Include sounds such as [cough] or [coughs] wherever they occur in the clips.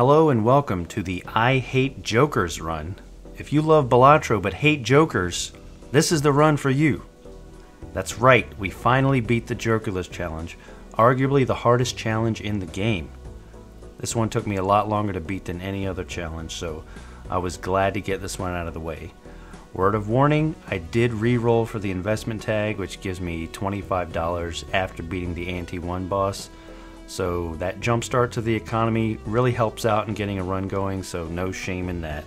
Hello and welcome to the I Hate Jokers run. If you love Balatro but hate Jokers, this is the run for you. That's right, we finally beat the Jokerless challenge, arguably the hardest challenge in the game. This one took me a lot longer to beat than any other challenge, so I was glad to get this one out of the way. Word of warning, I did re-roll for the investment tag, which gives me $25 after beating the Ante 1 boss. So that jump start to the economy really helps out in getting a run going, so no shame in that.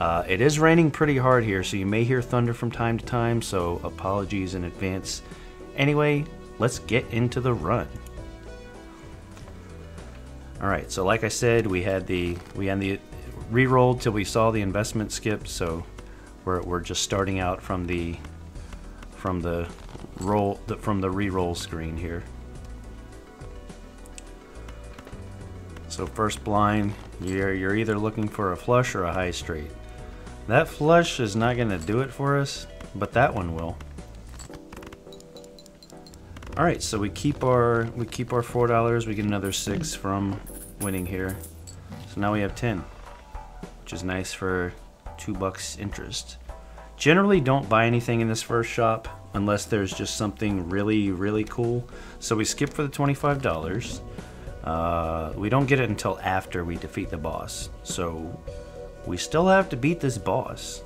Uh, it is raining pretty hard here, so you may hear thunder from time to time, so apologies in advance. Anyway, let's get into the run. Alright, so like I said, we had the we had the re-rolled till we saw the investment skip, so we're, we're just starting out from the from the roll the, from the re-roll screen here. So first blind, you're, you're either looking for a flush or a high straight. That flush is not going to do it for us, but that one will. All right, so we keep our we keep our four dollars. We get another six from winning here. So now we have ten, which is nice for two bucks interest. Generally, don't buy anything in this first shop unless there's just something really really cool. So we skip for the twenty-five dollars. Uh, we don't get it until after we defeat the boss. So we still have to beat this boss.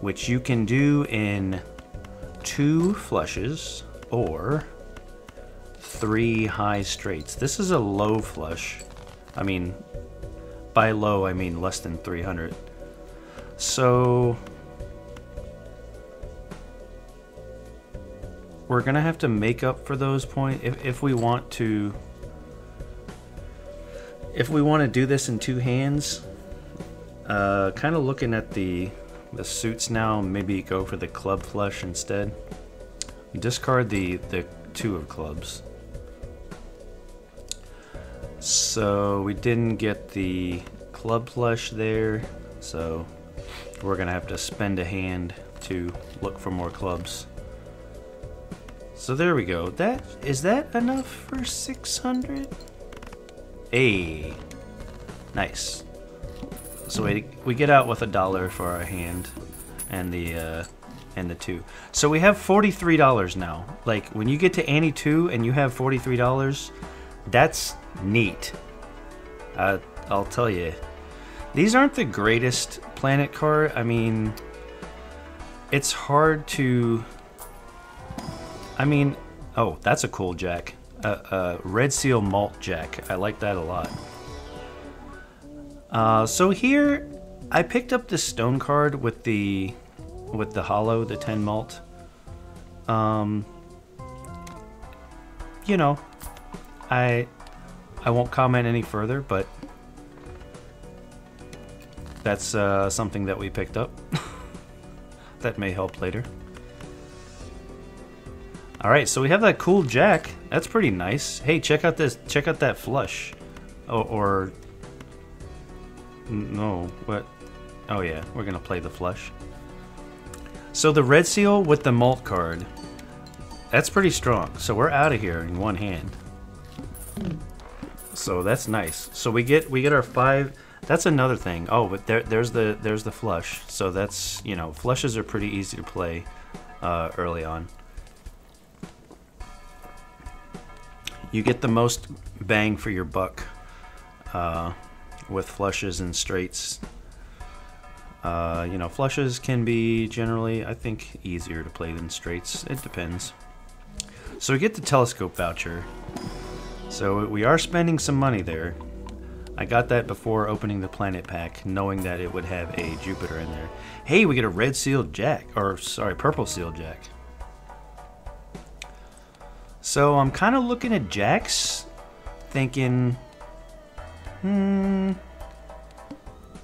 Which you can do in two flushes or three high straights. This is a low flush. I mean, by low, I mean less than 300. So, we're to have to make up for those points if, if we want to if we want to do this in two hands, uh, kind of looking at the the suits now, maybe go for the club flush instead. Discard the the two of clubs. So we didn't get the club flush there, so we're gonna have to spend a hand to look for more clubs. So there we go. That is that enough for 600? Hey, nice. So we we get out with a dollar for our hand, and the uh, and the two. So we have forty three dollars now. Like when you get to Ante two and you have forty three dollars, that's neat. Uh, I'll tell you, these aren't the greatest planet card. I mean, it's hard to. I mean, oh, that's a cool jack a, a Red Seal Mult Jack. I like that a lot. Uh, so here, I picked up this stone card with the with the hollow, the 10 mult. Um, you know, I I won't comment any further, but that's uh, something that we picked up. [laughs] that may help later. All right, so we have that cool jack. That's pretty nice. Hey, check out this. Check out that flush. Oh, or no, what? Oh yeah, we're gonna play the flush. So the red seal with the mult card. That's pretty strong. So we're out of here in one hand. So that's nice. So we get we get our five. That's another thing. Oh, but there there's the there's the flush. So that's you know flushes are pretty easy to play uh, early on. You get the most bang for your buck uh, with flushes and straights. Uh, you know, flushes can be generally, I think, easier to play than straights. It depends. So we get the telescope voucher. So we are spending some money there. I got that before opening the planet pack, knowing that it would have a Jupiter in there. Hey, we get a red sealed jack, or sorry, purple sealed jack. So I'm kind of looking at jacks, thinking, hmm,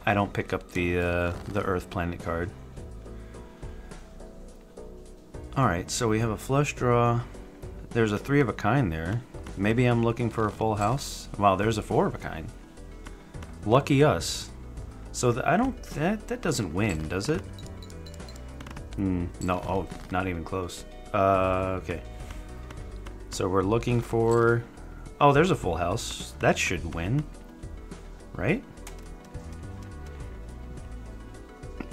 I don't pick up the uh, the Earth planet card. All right, so we have a flush draw. There's a three of a kind there. Maybe I'm looking for a full house. Wow, there's a four of a kind. Lucky us. So the, I don't that that doesn't win, does it? Hmm. No. Oh, not even close. Uh. Okay. So we're looking for Oh, there's a full house. That should win. Right?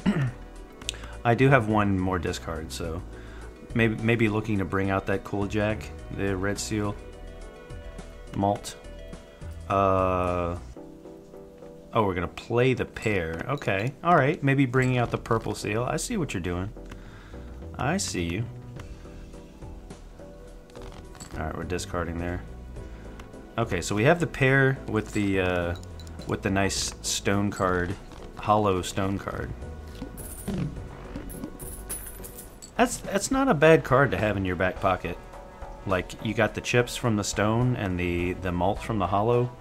[clears throat] I do have one more discard, so maybe maybe looking to bring out that cool jack, the red seal mult. Uh Oh, we're gonna play the pair. Okay, all right. Maybe bringing out the purple seal. I see what you're doing. I see you. All right, we're discarding there. Okay, so we have the pair with the uh, with the nice stone card, hollow stone card. That's that's not a bad card to have in your back pocket. Like you got the chips from the stone and the the mult from the hollow,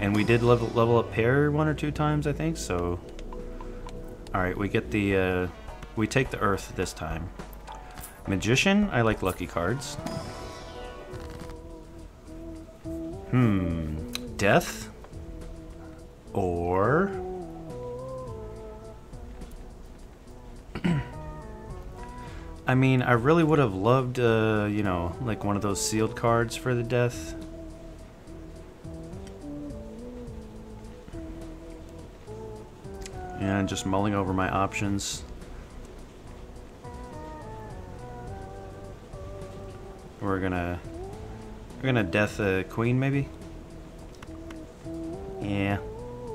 and we did level level up pair one or two times, I think. So, all right, we get the uh, we take the earth this time. Magician, I like lucky cards. Hmm, death or [clears throat] I mean, I really would have loved, uh, you know, like one of those sealed cards for the death. And just mulling over my options. We're gonna, we're gonna death a queen, maybe. Yeah,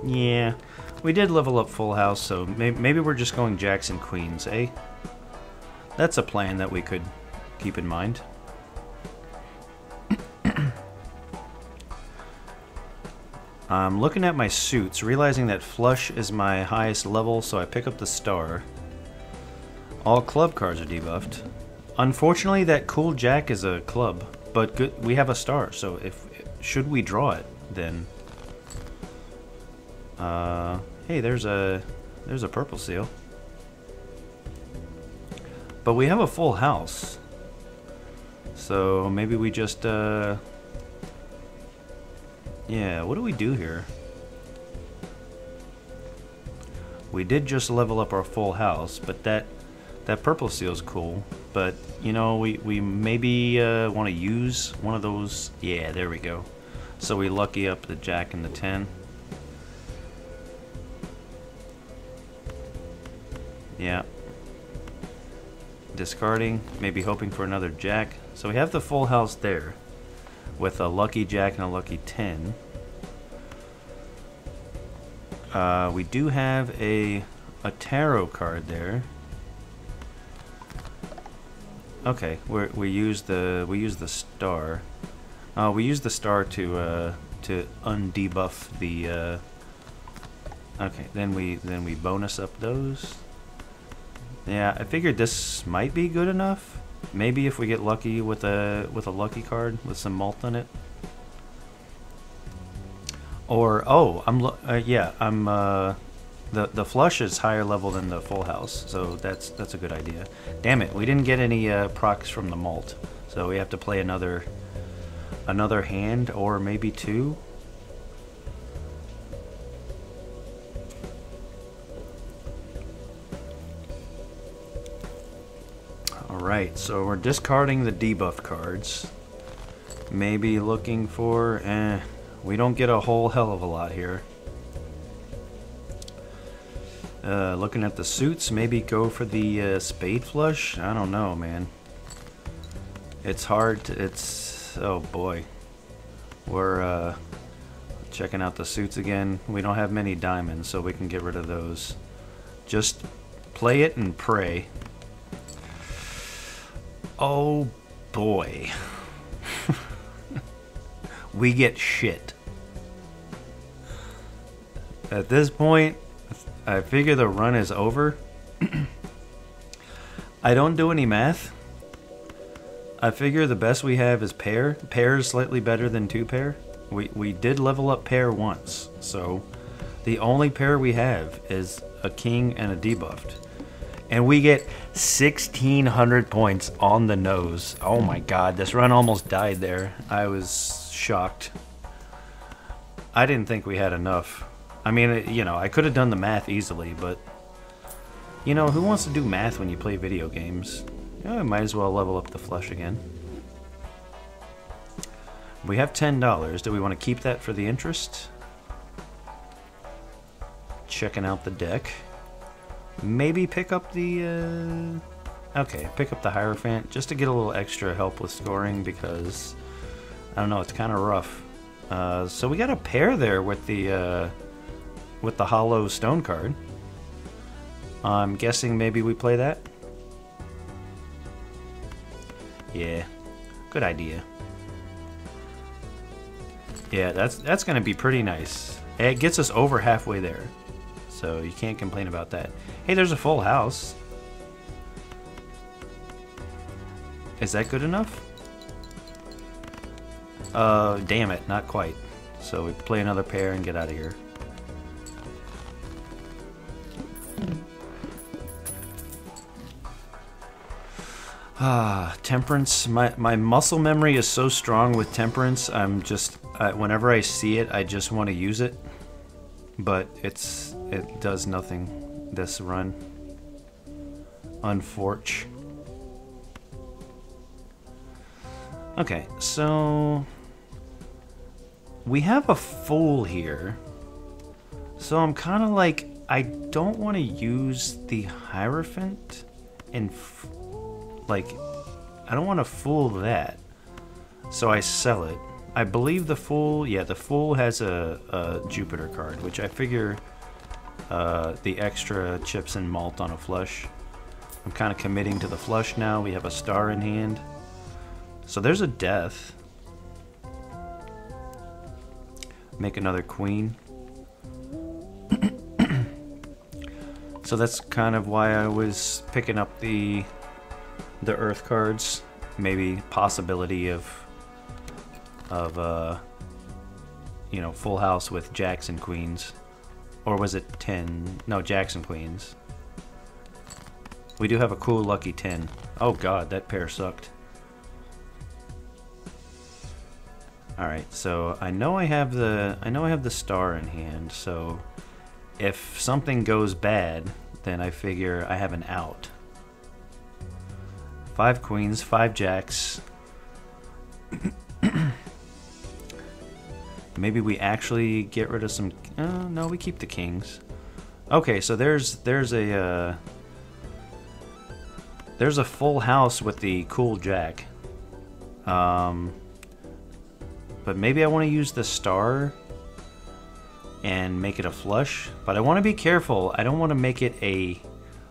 yeah. We did level up full house, so maybe, maybe we're just going jacks and queens, eh? That's a plan that we could keep in mind. [coughs] I'm looking at my suits, realizing that flush is my highest level, so I pick up the star. All club cards are debuffed. Unfortunately, that cool jack is a club, but good, we have a star, so if should we draw it, then... Uh, hey, there's a there's a purple seal. But we have a full house. So maybe we just, uh... Yeah, what do we do here? We did just level up our full house, but that that purple seal's cool. But, you know, we, we maybe uh, want to use one of those. Yeah, there we go. So we lucky up the jack and the 10. Yeah, discarding, maybe hoping for another jack. So we have the full house there with a lucky jack and a lucky 10. Uh, we do have a a tarot card there. Okay, we we use the we use the star. Uh, we use the star to uh, to undebuff the. Uh, okay, then we then we bonus up those. Yeah, I figured this might be good enough. Maybe if we get lucky with a with a lucky card with some mult in it. Or oh, I'm uh, yeah, I'm uh, the the flush is higher level than the full house, so that's that's a good idea. Damn it, we didn't get any uh, procs from the mult, so we have to play another another hand or maybe two. Alright, so we're discarding the debuff cards. Maybe looking for... Eh, we don't get a whole hell of a lot here. Uh, looking at the suits, maybe go for the uh, spade flush? I don't know, man. It's hard to, it's... Oh boy. We're uh, checking out the suits again. We don't have many diamonds, so we can get rid of those. Just play it and pray. Oh boy. [laughs] we get shit. At this point, I figure the run is over. I don't do any math. I figure the best we have is pair. Pair is slightly better than two pair. We, we did level up pair once, so the only pair we have is a king and a debuffed and we get 1600 points on the nose. Oh my god, this run almost died there. I was shocked. I didn't think we had enough. I mean, you know, I could have done the math easily, but you know, who wants to do math when you play video games? I might as well level up the flush again. We have $10. Do we want to keep that for the interest? Checking out the deck. Maybe pick up the... Uh... Okay, pick up the Hierophant just to get a little extra help with scoring because... I don't know, it's kind of rough. Uh, so we got a pair there with the... Uh, with the hollow stone card. I'm guessing maybe we play that? Yeah, good idea. Yeah, that's that's gonna be pretty nice. It gets us over halfway there, so you can't complain about that. Hey, there's a full house. Is that good enough? Uh, damn it, not quite. So we play another pair and get out of here. Ah, temperance. My my muscle memory is so strong with temperance. I'm just uh, whenever I see it, I just want to use it. But it's it does nothing this run. Unforge. Okay, so we have a fool here. So I'm kind of like I don't want to use the Hierophant and like, I don't want to fool that. So I sell it. I believe the Fool, yeah, the Fool has a, a Jupiter card, which I figure uh, the extra chips and mult on a flush. I'm kind of committing to the flush now. We have a star in hand. So there's a death. Make another queen. [clears throat] so that's kind of why I was picking up the the Earth cards. Maybe possibility of of uh you know full house with Jacks and Queens, or was it ten? No, Jacks and Queens. We do have a cool lucky ten. Oh god, that pair sucked. Alright, so I know I have the I know I have the star in hand, so if something goes bad, then I figure I have an out. Five queens, five jacks. [clears throat] Maybe we actually get rid of some... Uh, no, we keep the kings. Okay, so there's there's a uh, there's a full house with the cool jack. Um, but maybe I want to use the star and make it a flush. But I want to be careful. I don't want to make it a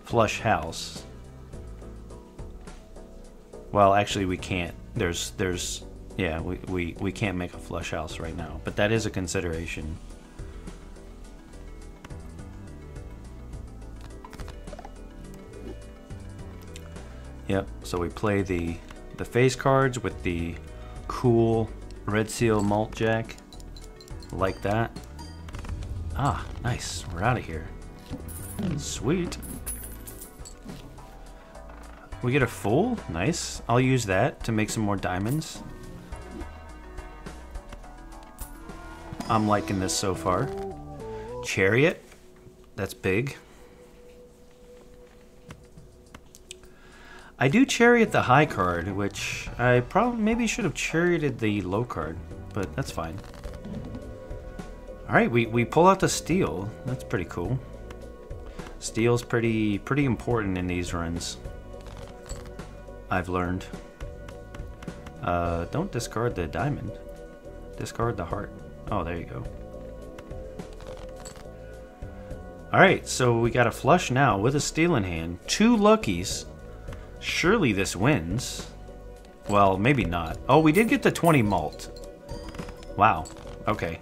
flush house. Well, actually, we can't. There's, there's, yeah, we, we, we can't make a flush house right now, but that is a consideration. Yep, so we play the, the face cards with the cool red seal mult jack, like that. Ah, nice, we're out of here. Sweet. We get a full? Nice. I'll use that to make some more diamonds. I'm liking this so far. Chariot. That's big. I do chariot the high card, which I probably maybe should have charioted the low card, but that's fine. Alright, we, we pull out the steel. That's pretty cool. Steel's pretty pretty important in these runs. I've learned. Uh, don't discard the diamond. Discard the heart. Oh, there you go. Alright, so we got a flush now with a steel in hand. Two luckies. Surely this wins. Well, maybe not. Oh, we did get the 20 mult. Wow. Okay.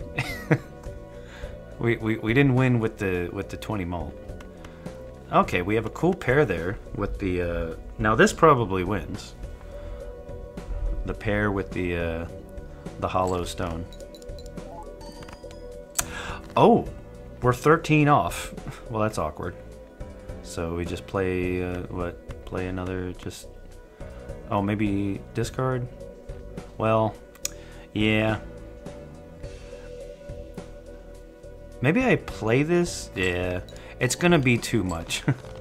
[laughs] we, we, we didn't win with the with the 20 mult. Okay, we have a cool pair there with the uh, now this probably wins. The pair with the uh, the hollow stone. Oh, we're 13 off. [laughs] Well, that's awkward. So we just play uh, what? Play another just. Oh, maybe discard. Well, yeah. Maybe I play this. Yeah, it's gonna be too much. [laughs]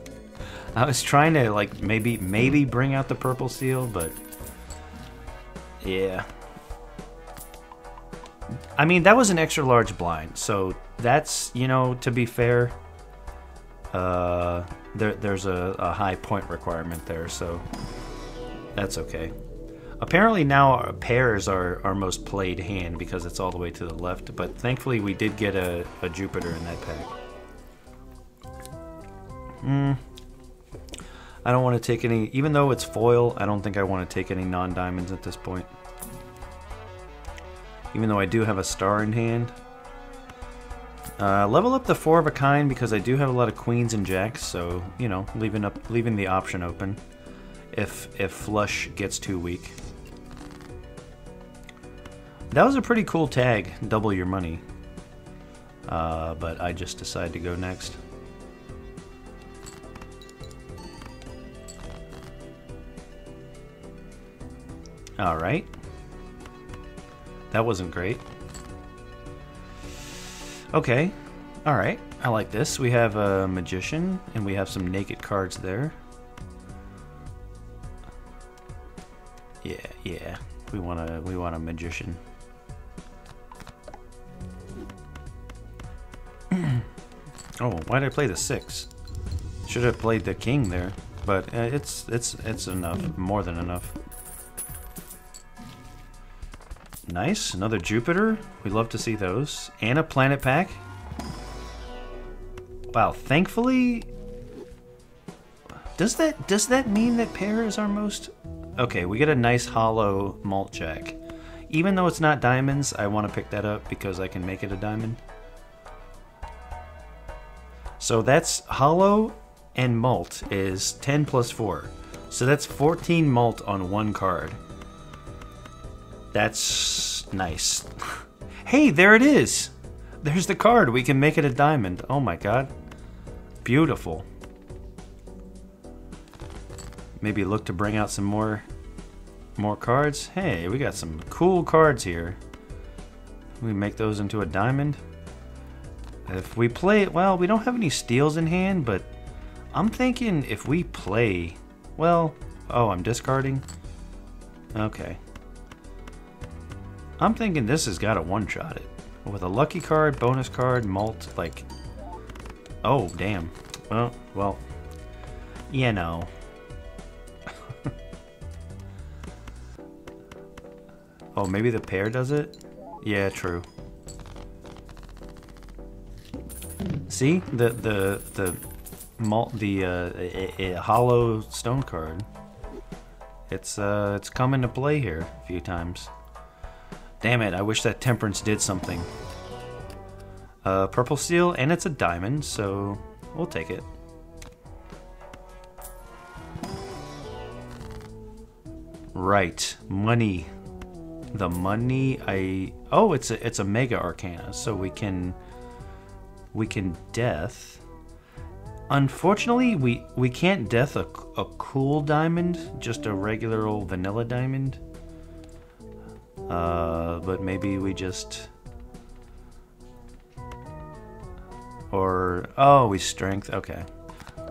I was trying to like maybe maybe bring out the purple seal, but yeah. I mean, that was an extra large blind, so that's, you know, to be fair, uh, there, there's a, a high point requirement there, so that's okay. Apparently now our pairs are our most played hand because it's all the way to the left, but thankfully we did get a, a Jupiter in that pack. Hmm. I don't want to take any, even though it's foil, I don't think I want to take any non-diamonds at this point. Even though I do have a star in hand. Uh, level up the four of a kind because I do have a lot of queens and jacks, so you know, leaving up, leaving the option open if if flush gets too weak. That was a pretty cool tag, double your money. Uh, but I just decided to go next. Alright. That wasn't great. Okay. Alright. I like this. We have a magician, and we have some naked cards there. Yeah, yeah. We want a we want a magician. [clears throat] oh, why did I play the six? Should have played the king there, but uh, it's it's it's enough, more than enough. Nice, another Jupiter. We love to see those. And a planet pack. Wow, thankfully... Does that does that mean that pair is our most... Okay, we get a nice hollow mult jack. Even though it's not diamonds, I want to pick that up because I can make it a diamond. So that's hollow and mult is 10 plus 4. So that's 14 mult on one card. That's nice. hey, there it is! There's the card. We can make it a diamond. Oh my god. Beautiful. Maybe look to bring out some more more cards. Hey, we got some cool cards here. We make those into a diamond. If we play, it well, we don't have any steels in hand, but I'm thinking if we play, well, oh, I'm discarding. Okay. I'm thinking this has got a one-shot it. With a lucky card, bonus card, mult, like... Oh, damn. Well, well, you know. [laughs] oh, maybe the pair does it? Yeah, true. See? The, the, the, mult, the, uh, a, a hollow stone card. It's, uh, it's come into play here a few times. Damn it, I wish that Temperance did something. Uh, purple steel, and it's a diamond, so we'll take it. Right, money. The money I oh, it's a it's a mega arcana, so we can we can death. Unfortunately, we we can't death a, a cool diamond, just a regular old vanilla diamond. Uh, but maybe we just... Or, oh, we strength, okay.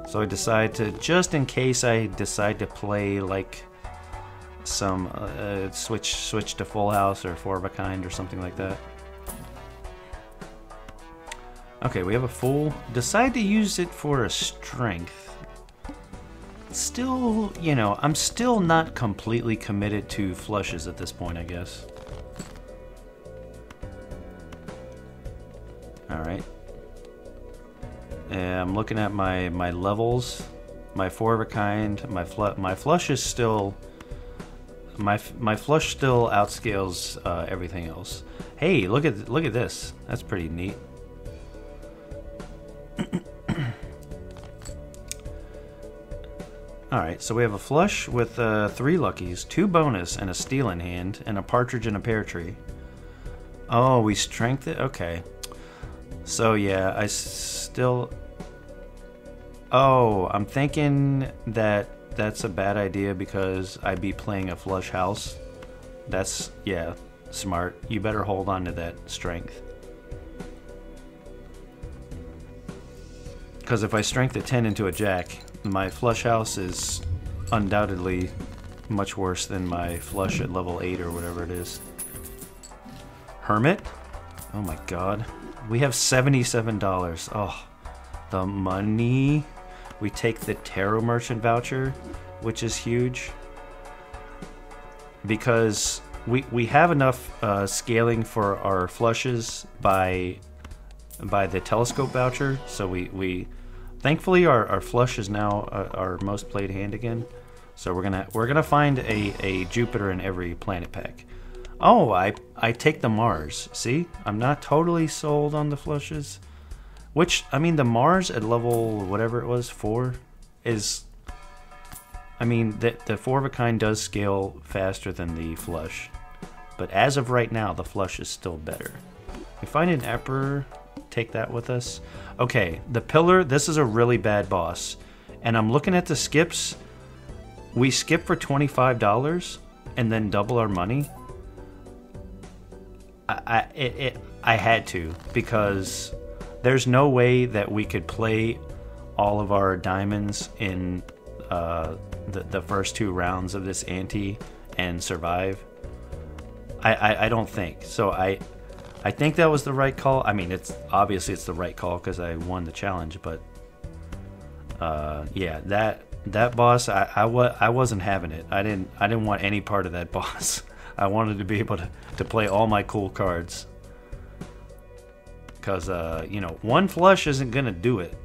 So I decide to, just in case I decide to play like some, uh, switch switch to full house or four of a kind or something like that. Okay, we have a full. Decide to use it for a strength still, you know, I'm still not completely committed to flushes at this point, I guess. Alright. I'm looking at my, my levels. My four of a kind, my fl my flush is still my my flush still outscales uh, everything else. Hey, look at look at this. That's pretty neat. Alright, so we have a flush with uh, three luckies, two bonus, and a steel in hand, and a partridge in a pear tree. Oh, we strength it? Okay. So yeah, I still... Oh, I'm thinking that that's a bad idea because I'd be playing a flush house. That's, yeah, smart. You better hold on to that strength. Because if I strength a 10 into a jack, my flush house is undoubtedly much worse than my flush at level 8 or whatever it is. Hermit? Oh my god. We have $77. Oh, the money. We take the Tarot Merchant voucher, which is huge. Because we, we have enough uh, scaling for our flushes by by the telescope voucher. So we, we thankfully our, our flush is now uh, our most played hand again. So we're gonna we're gonna find a, a Jupiter in every planet pack. Oh, I I take the Mars. See, I'm not totally sold on the flushes. Which I mean, the Mars at level whatever it was four is. I mean, the the four of a kind does scale faster than the flush, but as of right now, the flush is still better. We find an Emperor, take that with us. Okay, the pillar. This is a really bad boss, and I'm looking at the skips. We skip for twenty five dollars and then double our money. I, I it, it I had to because there's no way that we could play all of our diamonds in uh, the the first two rounds of this ante and survive. I, I, I don't think so. I I think that was the right call. I mean, it's obviously it's the right call because I won the challenge, but uh, yeah, that that boss, I, I, wa- I wasn't having it. I didn't I didn't want any part of that [laughs] boss. I wanted to be able to, to play all my cool cards. Because, uh, you know, one flush isn't to do it.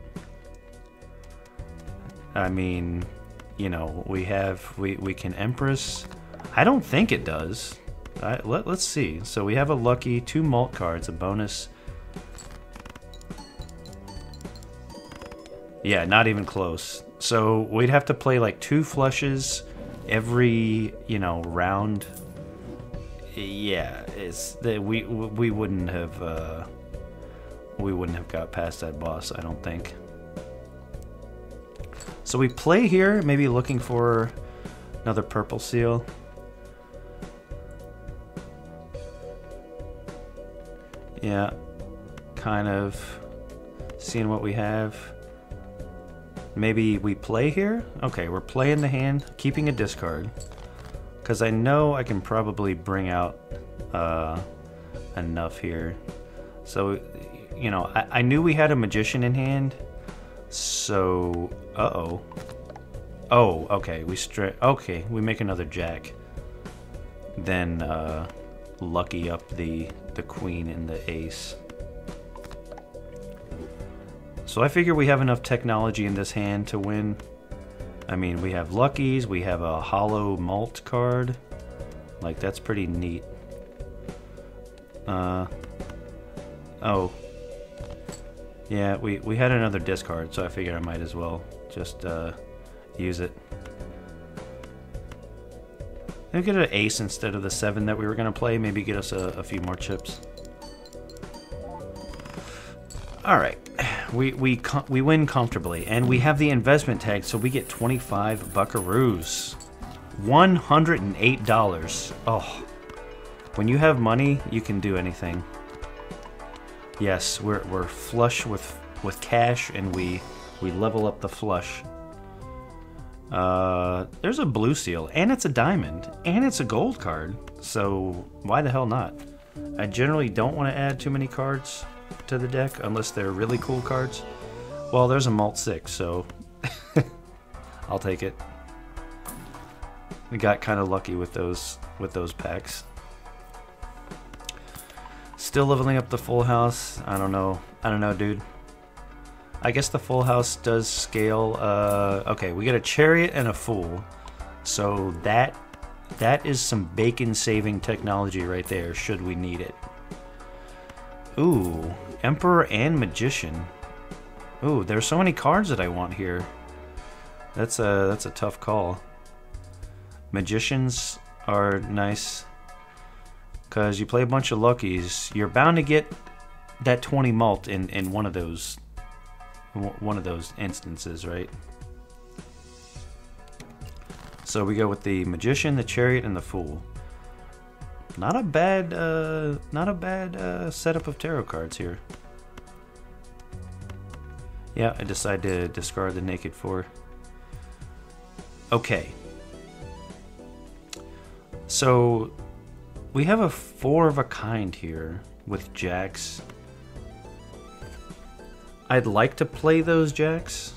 I mean, you know, we have, we, we can Empress. I don't think it does. Let, let's see. So we have a lucky, two mult cards, a bonus. Yeah, not even close. So we'd have to play like two flushes every, you know, round. Yeah, it's that we we wouldn't have uh, we wouldn't have got past that boss. I don't think. So we play here, maybe looking for another purple seal. Yeah, kind of seeing what we have. Maybe we play here? Okay, we're playing the hand, keeping a discard. Because I know I can probably bring out uh, enough here. So, you know, I, I knew we had a magician in hand. So, uh-oh. Oh, okay, we straight. Okay, we make another jack. Then, uh, lucky up the, the queen and the ace. So I figure we have enough technology in this hand to win. I mean, we have luckies, we have a hollow Mult card. Like, that's pretty neat. Uh, oh. Yeah, we, we had another discard, so I figured I might as well just uh, use it. Maybe get an ace instead of the seven that we were going to play. Maybe get us a, a few more chips. Alright we we we win comfortably, and we have the investment tag, so we get 25 buckaroos, 108 dollars. Oh, when you have money, you can do anything. Yes, we're we're flush with with cash, and we we level up the flush. Uh, there's a blue seal, and it's a diamond, and it's a gold card. So why the hell not? I generally don't want to add too many cards to the deck unless they're really cool cards. Well, there's a Mult 6, so [laughs] I'll take it. We got kind of lucky with those with those packs. Still leveling up the full house. I don't know. I don't know, dude. I guess the full house does scale. Uh, okay, we got a chariot and a fool. So that that is some bacon saving technology right there, should we need it. Ooh, Emperor and Magician. Ooh, there's so many cards that I want here. That's a that's a tough call. Magicians are nice because you play a bunch of luckies. You're bound to get that 20 mult in in one of those one of those instances, right? So we go with the magician, the chariot, and the fool. Not a bad, uh, not a bad uh, setup of tarot cards here. Yeah, I decide to discard the Naked Four. Okay. So, we have a four of a kind here. with jacks. I'd like to play those jacks.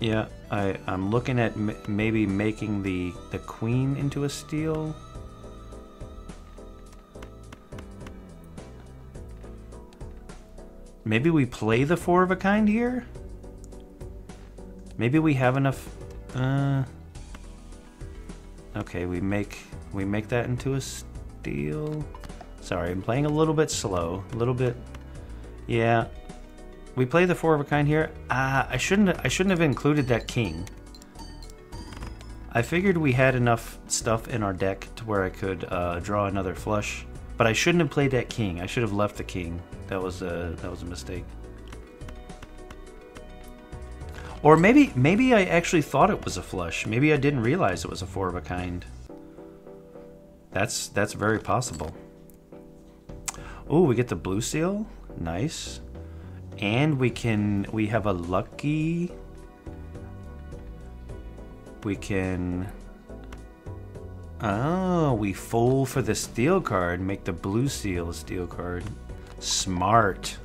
Yeah, I, I'm looking at maybe making the, the queen into a steel. Maybe we play the four of a kind here? Maybe we have enough... Uh, okay, we make we make that into a steel. Sorry, I'm playing a little bit slow. A little bit... Yeah. We play the four of a kind here. Ah, uh, I shouldn't I shouldn't have included that king. I figured we had enough stuff in our deck to where I could uh, draw another flush. But I shouldn't have played that king. I should have left the king. That was a that was a mistake. Or maybe maybe I actually thought it was a flush. Maybe I didn't realize it was a four of a kind. That's that's very possible. Oh, we get the blue seal. Nice. And we can we have a lucky we can Oh, we fool for the steel card, make the blue seal a steel card. Smart.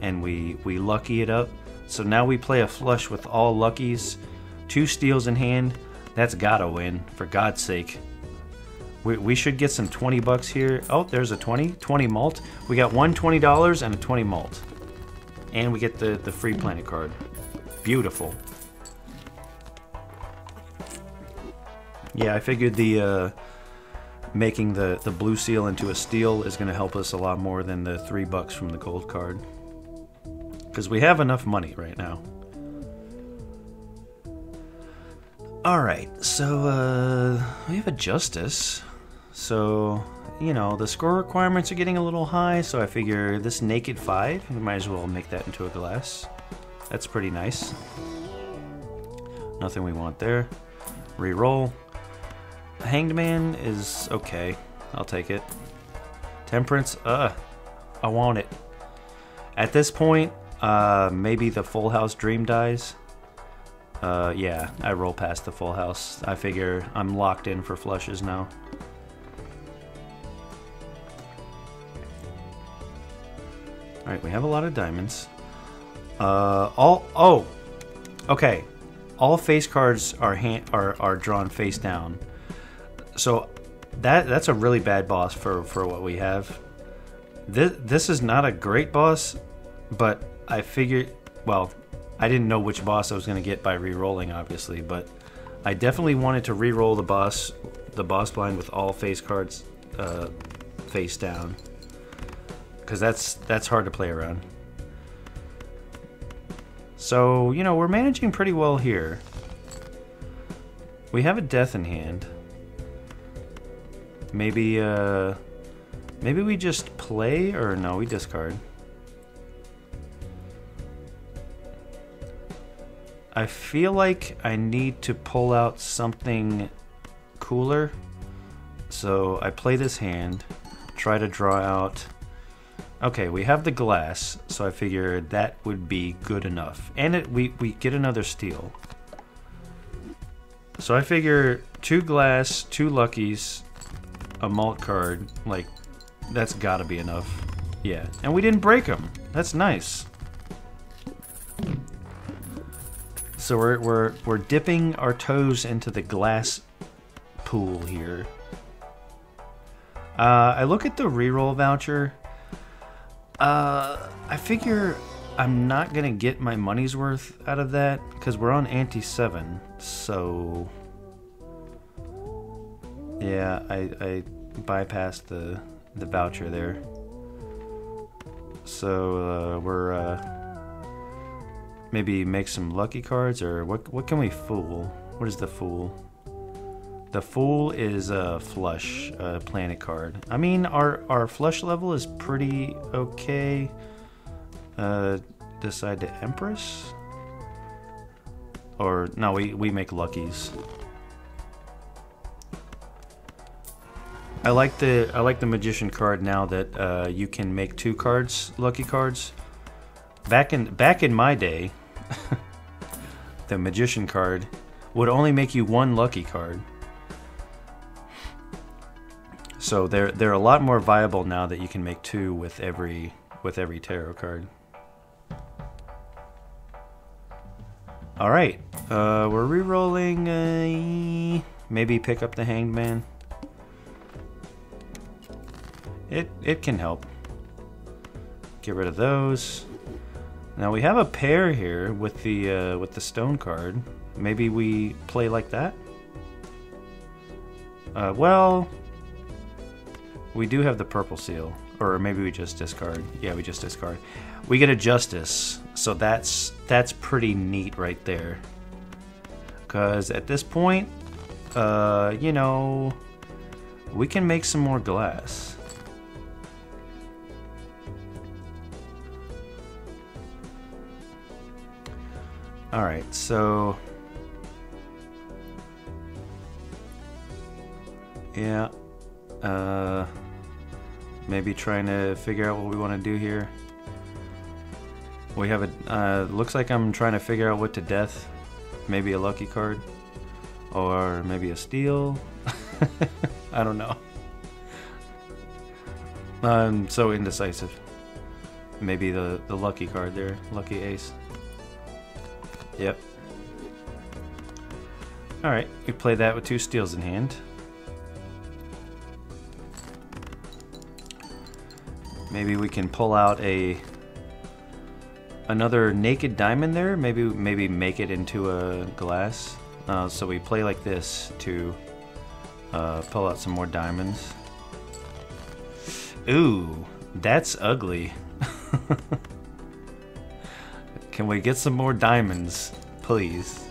And we, we lucky it up. So now we play a flush with all luckies. Two steels in hand. That's gotta win, for God's sake. We, we should get some 20 bucks here. Oh, there's a 20. 20 mult. We got one $20 and a 20 mult. And we get the, the free planet card. Beautiful. Yeah, I figured the uh, making the, the blue seal into a steel is going to help us a lot more than the three bucks from the gold card. Because we have enough money right now. Alright, so uh, we have a justice. So, you know, the score requirements are getting a little high, so I figure this naked 5, we might as well make that into a glass. That's pretty nice. Nothing we want there. Reroll. Hanged Man is okay. I'll take it. Temperance, uh, I want it. At this point, uh, maybe the Full House Dream dies. Uh, yeah, I roll past the Full House. I figure I'm locked in for flushes now. Alright, we have a lot of diamonds. Uh, all, oh, okay. All face cards are, hand, are, are drawn face down. So that that's a really bad boss for for what we have. This this is not a great boss, but I figured well, I didn't know which boss I was going to get by re-rolling obviously, but I definitely wanted to re-roll the boss the boss blind with all face cards uh, face down because that's that's hard to play around. So, you know, we're managing pretty well here. We have a death in hand. Maybe, uh... Maybe we just play, or no, we discard. I feel like I need to pull out something cooler. So I play this hand, try to draw out... Okay, we have the glass, so I figured that would be good enough. And it, we, we get another steel. So I figure two glass, two luckies, a mult card, like, that's gotta be enough. Yeah, and we didn't break them. That's nice. So we're, we're, we're dipping our toes into the glass pool here. Uh, I look at the reroll voucher. Uh, I figure I'm not gonna get my money's worth out of that because we're on ante seven. So yeah, I, I bypassed the the voucher there. So uh, we're uh, maybe make some lucky cards or what? What can we fool? What is the fool? The fool is a flush uh, planet card. I mean, our our flush level is pretty okay. Uh, decide to Empress, or no? We we make luckies. I like the I like the magician card now that uh, you can make two cards, lucky cards. Back in back in my day, [laughs] the magician card would only make you one lucky card. So they're they're a lot more viable now that you can make two with every with every tarot card. All right, uh, we're re-rolling. Uh, maybe pick up the Hanged Man. It it can help. Get rid of those. Now we have a pair here with the uh, with the stone card. Maybe we play like that. Uh, well, we do have the purple seal, or maybe we just discard. Yeah, we just discard. We get a justice, so that's that's pretty neat right there. Cause at this point, uh, you know, we can make some more glass. Alright, so... Yeah. Uh, maybe trying to figure out what we want to do here. We have a... Uh, looks like I'm trying to figure out what to death. Maybe a lucky card. Or maybe a steel. [laughs] I don't know. I'm so indecisive. Maybe the, the lucky card there. Lucky ace. Yep. Alright, we play that with two steels in hand. Maybe we can pull out a another naked diamond there. Maybe maybe make it into a glass. Uh, so we play like this to uh, pull out some more diamonds. Ooh, that's ugly. [laughs] Can we get some more diamonds, please?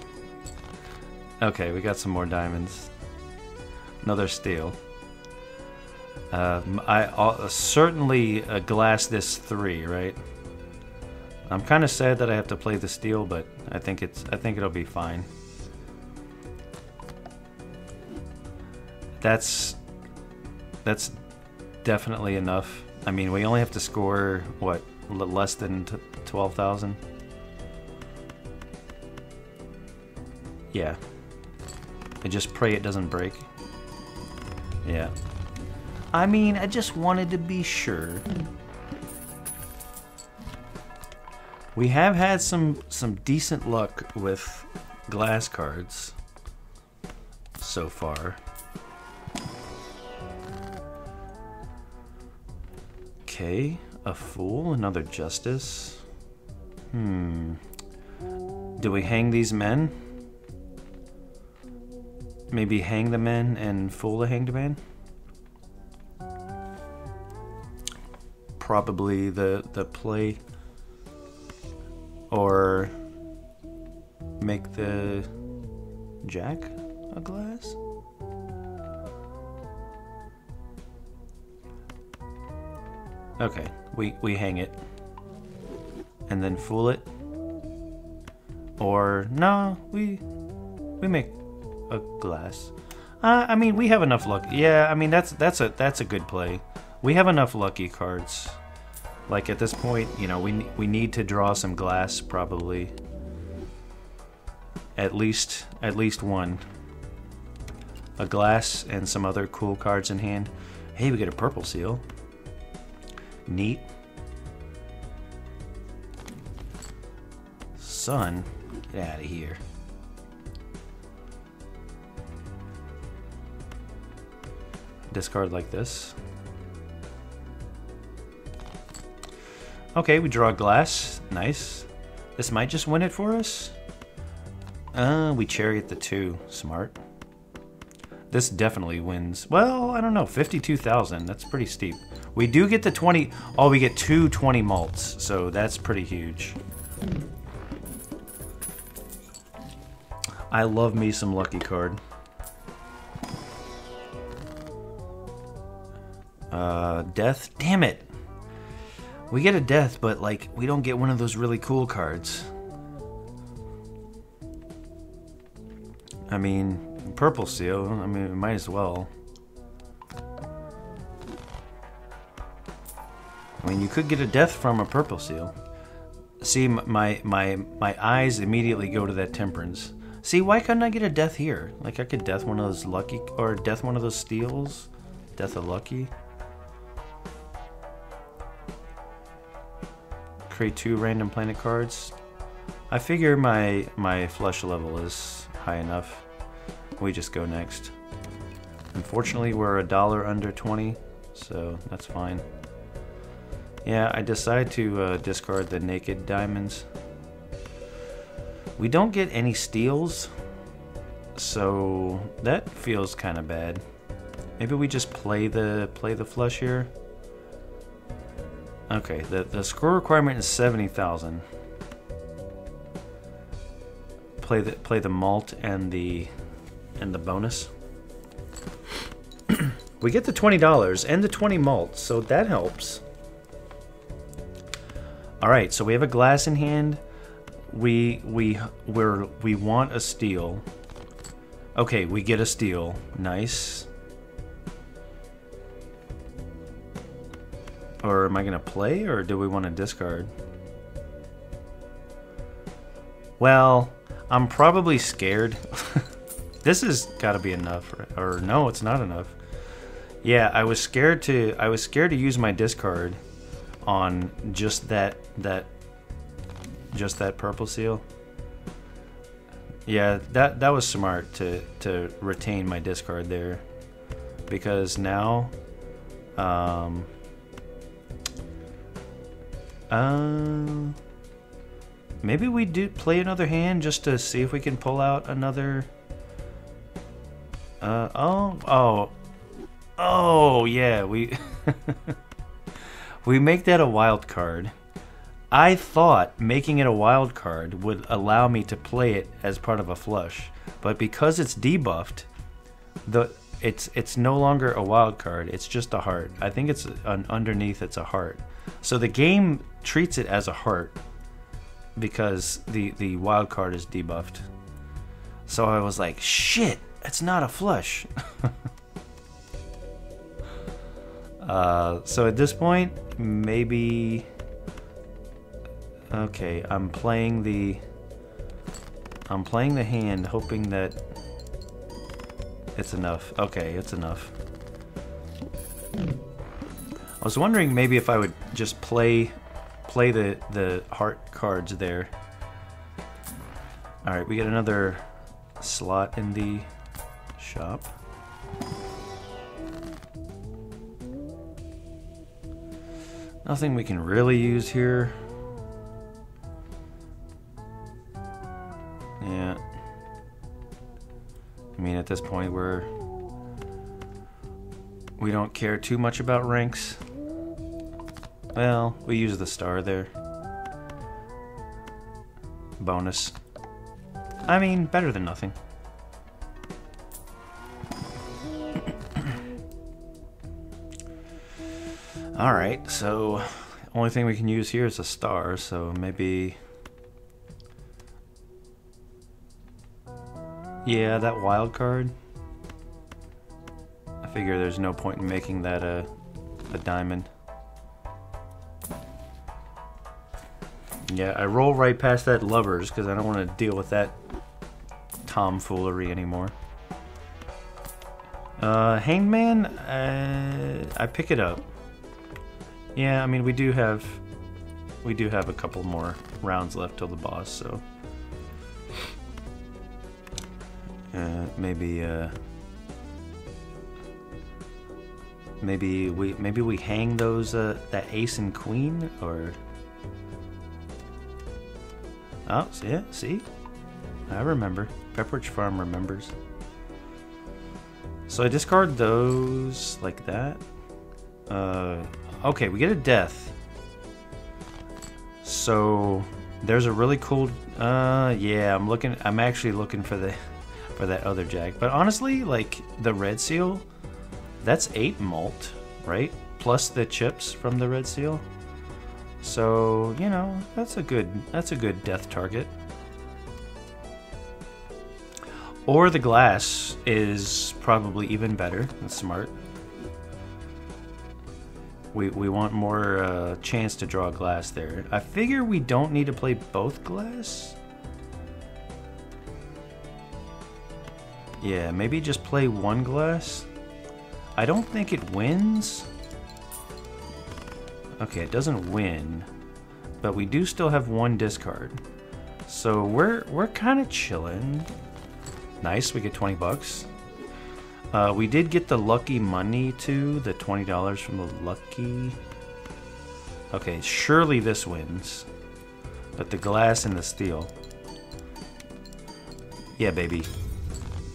Okay, we got some more diamonds. Another steel. Uh, I uh, certainly uh, glass this three, right? I'm kind of sad that I have to play the steel, but I think it's I think it'll be fine. That's that's definitely enough. I mean, we only have to score what less than twelve thousand. Yeah. I just pray it doesn't break. Yeah. I mean, I just wanted to be sure. We have had some some decent luck with glass cards so far. Okay, a fool, another justice. Hmm. Do we hang these men? Maybe hang the men and fool the hanged man? Probably the, the play. Or make the jack a glass? Okay, we, we hang it. And then fool it. Or, no, we, we make a glass. Uh, I mean, we have enough luck. Yeah, I mean that's that's a that's a good play. We have enough lucky cards. Like at this point, you know, we we need to draw some glass probably. At least at least one. A glass and some other cool cards in hand. Hey, we get a purple seal. Neat. Sun, get out of here. discard like this. Okay, we draw glass. Nice. This might just win it for us. Uh, we chariot the two. Smart. This definitely wins. Well, I don't know. 52,000. That's pretty steep. We do get the 20. Oh, we get two 20 mults. So that's pretty huge. I love me some lucky card. Uh, death? Damn it! We get a death, but, like, we don't get one of those really cool cards. I mean, purple seal, I mean, might as well. I mean, you could get a death from a purple seal. See, my my my eyes immediately go to that temperance. See, why couldn't I get a death here? Like, I could death one of those lucky, or death one of those steels. Death of lucky. Create two random planet cards. I figure my my flush level is high enough. We just go next. Unfortunately, we're a dollar under 20, so that's fine. Yeah, I decide to uh, discard the naked diamonds. We don't get any steels, so that feels kind of bad. Maybe we just play the play the flush here. Okay, the the score requirement is seventy thousand. Play the play the mult and the and the bonus. [clears throat] we get the twenty dollars and the twenty mult, so that helps. All right, so we have a glass in hand. We we we're we want a steel. Okay, we get a steel. Nice. Or am I gonna play, or do we want to discard? Well, I'm probably scared. [laughs] this has got to be enough, or no, it's not enough. Yeah, I was scared to. I was scared to use my discard on just that that just that purple seal. Yeah, that that was smart to to retain my discard there, because now, um, uh, maybe we do play another hand just to see if we can pull out another. Uh oh oh oh yeah we. [laughs] we make that a wild card. I thought making it a wild card would allow me to play it as part of a flush, but because it's debuffed, the it's it's no longer a wild card. It's just a heart. I think it's an underneath. It's a heart. So the game treats it as a heart because the the wild card is debuffed. So I was like, shit, it's not a flush. [laughs] uh, so at this point, maybe okay I'm playing the I'm playing the hand hoping that it's enough okay it's enough I was wondering maybe if I would just play play the the heart cards there alright we get another slot in the shop Nothing we can really use here. Yeah. I mean, at this point, we're. We don't care too much about ranks. Well, we use the star there. Bonus. I mean, better than nothing. [coughs] Alright, so only thing we can use here is a star, so maybe... Yeah, that wild card. I figure there's no point in making that a, a diamond. Yeah, I roll right past that lovers because I don't want to deal with that tomfoolery anymore. Uh, Hangman, uh, I pick it up. Yeah, I mean we do have we do have a couple more rounds left till the boss, so uh, maybe uh, maybe we maybe we hang those uh, that ace and queen or oh yeah see I remember Pepperidge Farm remembers. So I discard those like that. Uh, Okay, we get a death. So there's a really cool. Uh, yeah, I'm looking. I'm actually looking for the [laughs] for that other jack. But honestly, like the red seal, that's eight mult, right? Plus the chips from the red seal. So you know that's a good that's a good death target. Or the glass is probably even better. That's smart. We, we want more uh, chance to draw glass there. I figure we don't need to play both glass. Yeah, maybe just play one glass. I don't think it wins. Okay, it doesn't win, but we do still have one discard. So we're we're kind of chilling. Nice, we get 20 bucks. Uh, we did get the lucky money too, the $20 from the lucky. Okay, surely this wins. But the glass and the steel. Yeah, baby.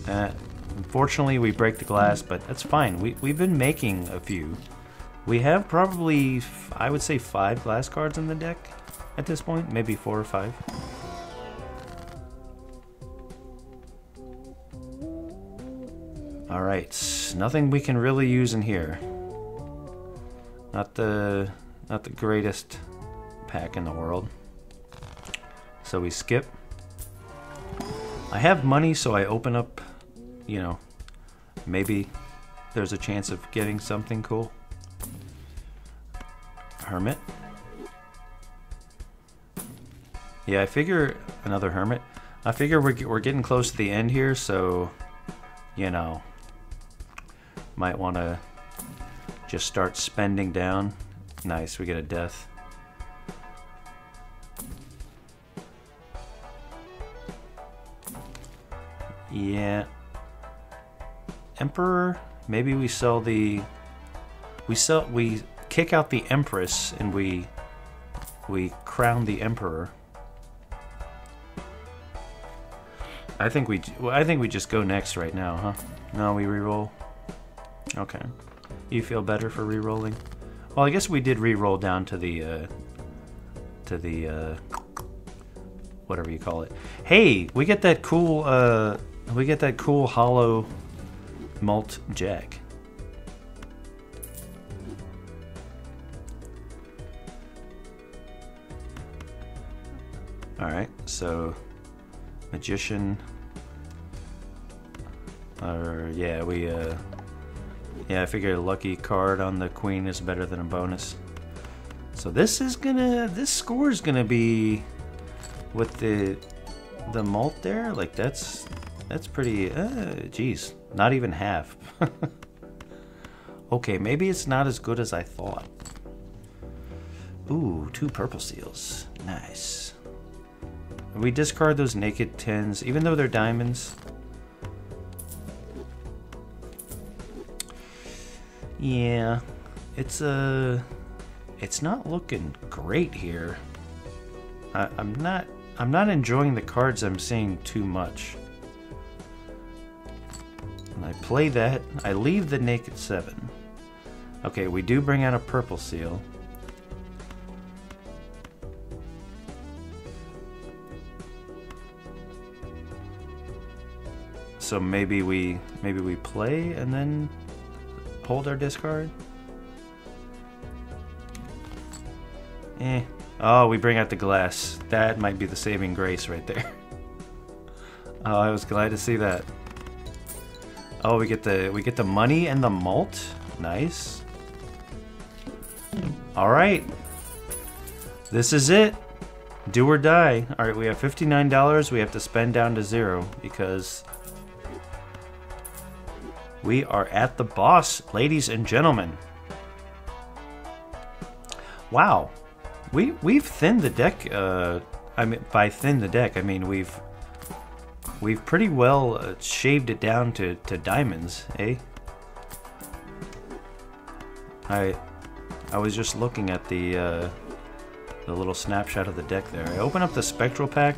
Uh, unfortunately, we break the glass, but that's fine. We, we've been making a few. We have probably, I would say, five glass cards in the deck at this point. Maybe four or five. Alright, nothing we can really use in here. Not the, not the greatest pack in the world. So we skip. I have money, so I open up, you know, maybe there's a chance of getting something cool. Hermit. Yeah, I figure another Hermit. I figure we're, we're getting close to the end here, so, you know, might want to just start spending down. Nice, we get a death. Yeah. Emperor, maybe we sell the we sell we kick out the empress and we we crown the emperor. I think we I think we just go next right now, huh? No, we re-roll. Okay. You feel better for re-rolling? Well, I guess we did re-roll down to the uh to the uh whatever you call it. Hey, we get that cool uh we get that cool hollow mult jack. Alright, so magician. Or yeah, we uh yeah, I figure a lucky card on the queen is better than a bonus. So this is gonna this score is gonna be with the the mult there, like that's that's pretty, uh, not even half. [laughs] okay, maybe it's not as good as I thought. Ooh, two purple seals. Nice. We discard those naked tens, even though they're diamonds. Yeah, it's uh, it's not looking great here. I, I'm not, I'm not enjoying the cards I'm seeing too much. And I play that. I leave the naked seven. Okay, we do bring out a purple seal. So maybe we maybe we play and then hold our discard. Eh. Oh, we bring out the glass. That might be the saving grace right there. [laughs] oh, I was glad to see that. Oh, we get the we get the money and the mult. Nice. All right. This is it. Do or die. All right, we have $59 we have to spend down to zero because we are at the boss, ladies and gentlemen. Wow. We we've thinned the deck uh I mean by thin the deck, I mean we've We've pretty well uh, shaved it down to, to diamonds, eh? I I was just looking at the uh, the little snapshot of the deck there. I open up the spectral pack.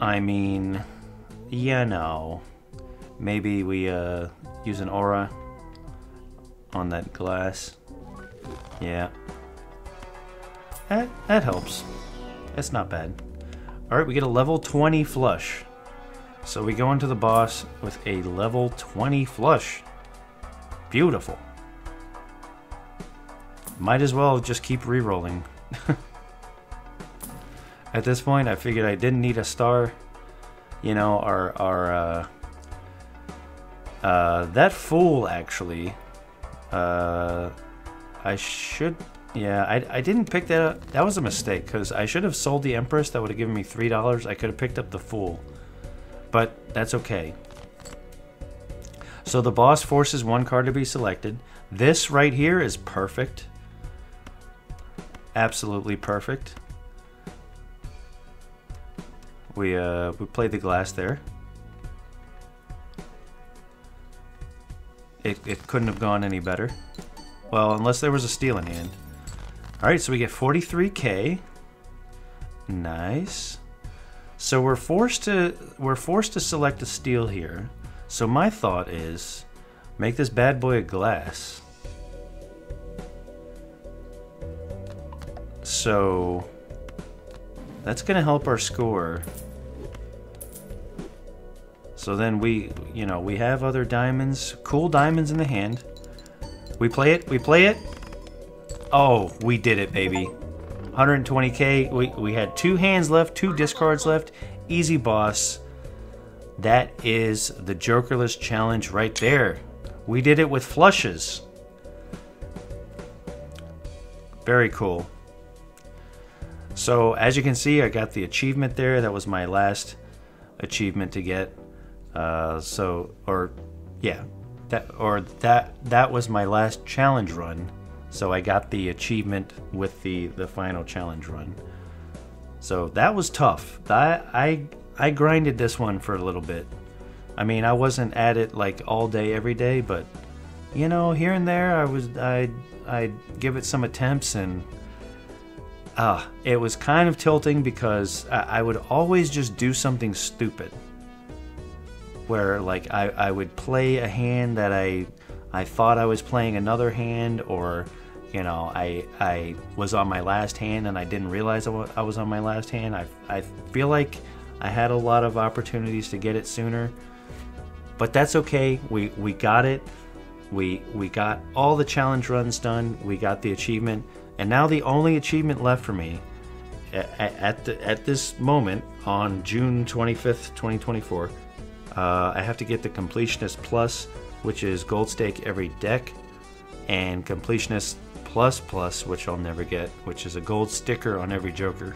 I mean, yeah, no. Maybe we uh, use an aura on that glass. Yeah. That, that helps. That's not bad. Alright, we get a level 20 flush. So we go into the boss with a level 20 flush. Beautiful. Might as well just keep re-rolling. [laughs] At this point, I figured I didn't need a star. You know, our, our, uh, uh, that fool actually, uh, I should, yeah, I, I didn't pick that up. That was a mistake, because I should have sold the Empress. That would have given me $3. I could have picked up the fool. But that's okay. So the boss forces one card to be selected. This right here is perfect. Absolutely perfect. We uh we played the glass there. It, it couldn't have gone any better. Well, unless there was a steel in hand. Alright, so we get 43k. Nice. So we're forced to we're forced to select a steel here. So my thought is make this bad boy a glass. So that's going to help our score. So then we, you know, we have other diamonds, cool diamonds in the hand. We play it, we play it. Oh, we did it, baby. 120k. We, we had two hands left, two discards left. Easy boss. That is the Jokerless challenge right there. We did it with flushes. Very cool. So as you can see, I got the achievement there. That was my last achievement to get. Uh, so, or yeah, that or that that was my last challenge run. So I got the achievement with the the final challenge run. So that was tough. That I I grinded this one for a little bit. I mean, I wasn't at it like all day every day, but you know, here and there I was I I'd give it some attempts and uh, it was kind of tilting because I, I would always just do something stupid where like I, I would play a hand that I I thought I was playing another hand or you know I I was on my last hand and I didn't realize I was on my last hand. I, I feel like I had a lot of opportunities to get it sooner but that's okay. We we got it. We we got all the challenge runs done. We got the achievement. And now the only achievement left for me at, at, the, at this moment on June 25th 2024 uh, I have to get the Completionist Plus, which is gold stake every deck, and Completionist Plus Plus, which I'll never get, which is a gold sticker on every Joker.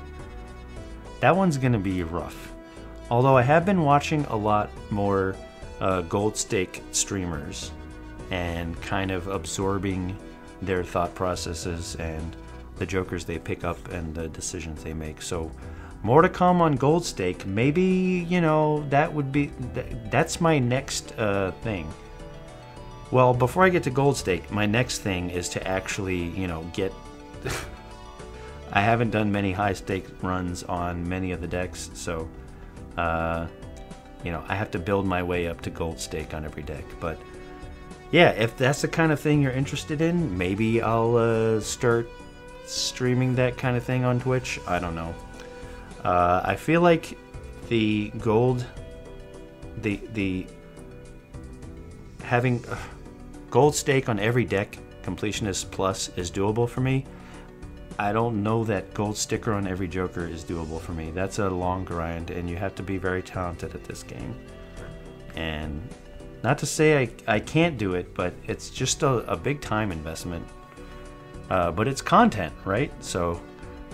That one's going to be rough. Although I have been watching a lot more uh, gold stake streamers and kind of absorbing their thought processes and the jokers they pick up and the decisions they make. So more to come on Gold Stake. Maybe, you know, that would be, that's my next uh, thing. Well, before I get to Gold Stake, my next thing is to actually, you know, get. [laughs] I haven't done many high stake runs on many of the decks, so, uh, you know, I have to build my way up to Gold Stake on every deck. But yeah, if that's the kind of thing you're interested in, maybe I'll uh, start streaming that kind of thing on Twitch. I don't know. Uh, I feel like the gold, the the having uh, gold stake on every deck completionist plus is doable for me. I don't know that gold sticker on every Joker is doable for me. That's a long grind, and you have to be very talented at this game. And not to say I, I can't do it, but it's just a, a big time investment. Uh, but it's content, right? So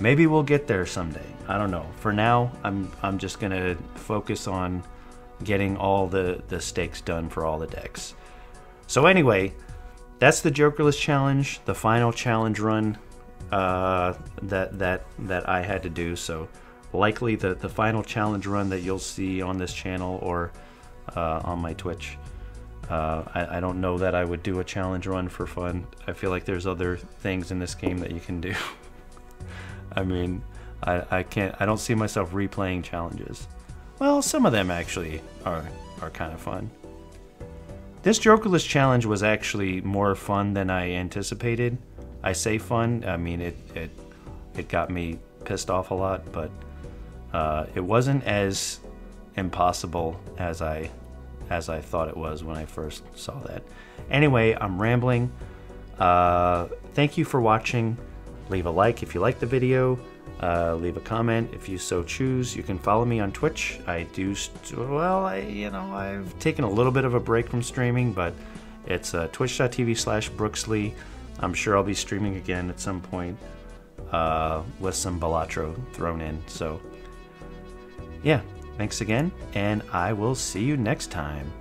maybe we'll get there someday. I don't know. For now, I'm I'm just gonna focus on getting all the the stakes done for all the decks. So anyway, that's the Jokerless challenge, the final challenge run uh, that that that I had to do. So likely the the final challenge run that you'll see on this channel or uh, on my Twitch. Uh, I, I, don't know that I would do a challenge run for fun. I feel like there's other things in this game that you can do. [laughs] I mean, I, I can't. I don't see myself replaying challenges. Well, some of them actually are are kind of fun. This Jokerless challenge was actually more fun than I anticipated. I say fun. I mean it. It it got me pissed off a lot, but uh, it wasn't as impossible as I as I thought it was when I first saw that. Anyway, I'm rambling. Uh, thank you for watching. Leave a like if you like the video. Uh, leave a comment if you so choose. You can follow me on Twitch. I do, st- well, I, you know, I've taken a little bit of a break from streaming, but it's uh, twitch.tv slash Brooksly. I'm sure I'll be streaming again at some point uh, with some Balatro thrown in. So, yeah, thanks again, and I will see you next time.